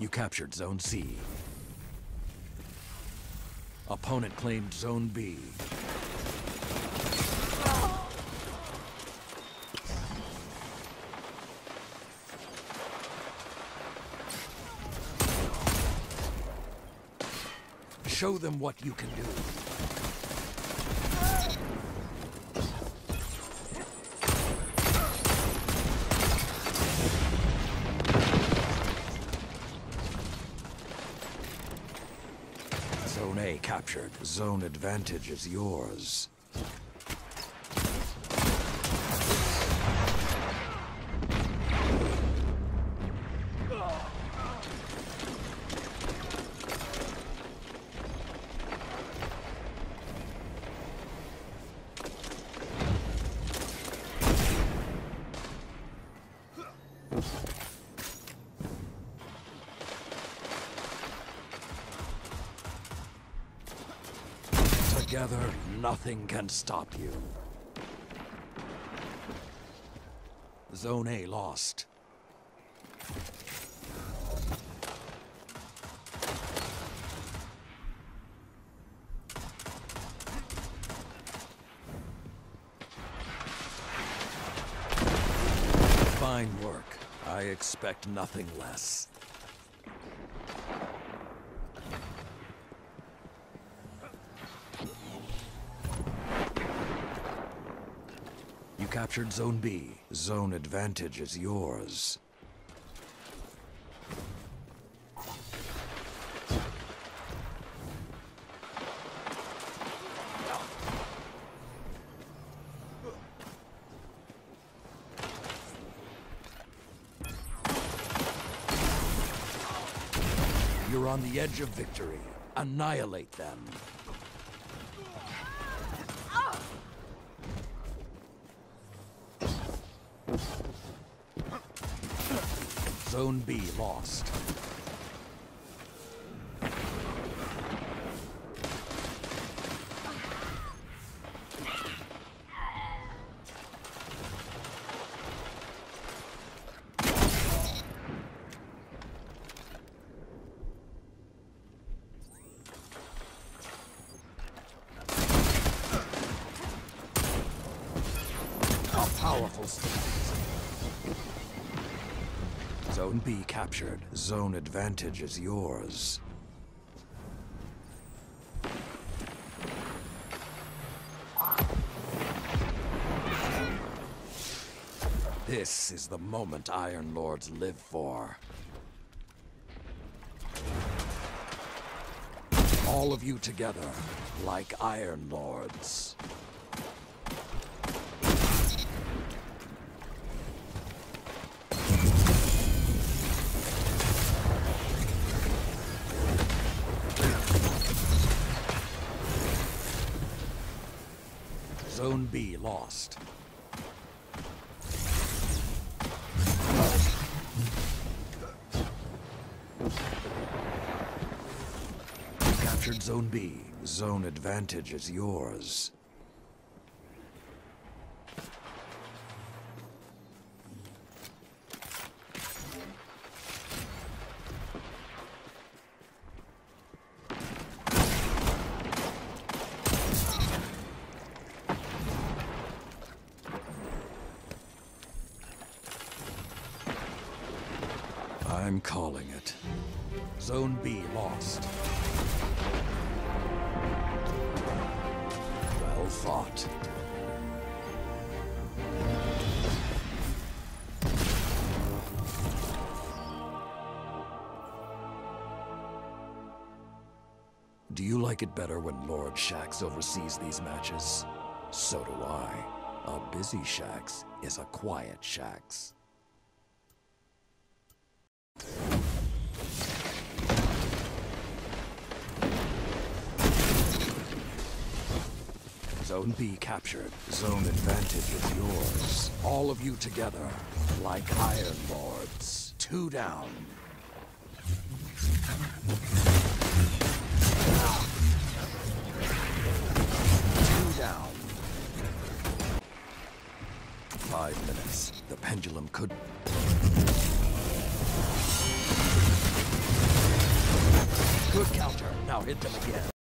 You captured Zone C. Opponent claimed Zone B. Show them what you can do. Captured. Zone advantage is yours. Together, nothing can stop you. Zone A lost. Fine work. I expect nothing less. Captured Zone B. Zone advantage is yours. You're on the edge of victory. Annihilate them. Zone B lost. Powerful stance. Zone B captured. Zone advantage is yours. This is the moment Iron Lords live for. All of you together, like Iron Lords. Zone B lost. Captured Zone B. Zone advantage is yours. I'm calling it. Zone B lost. Well fought. Do you like it better when Lord Shaxx oversees these matches? So do I. A busy Shaxx is a quiet Shaxx. Zone B captured. Zone advantage is yours. All of you together, like Iron Lords. Two down. Two down. Five minutes. The pendulum could... Good counter. Now hit them again.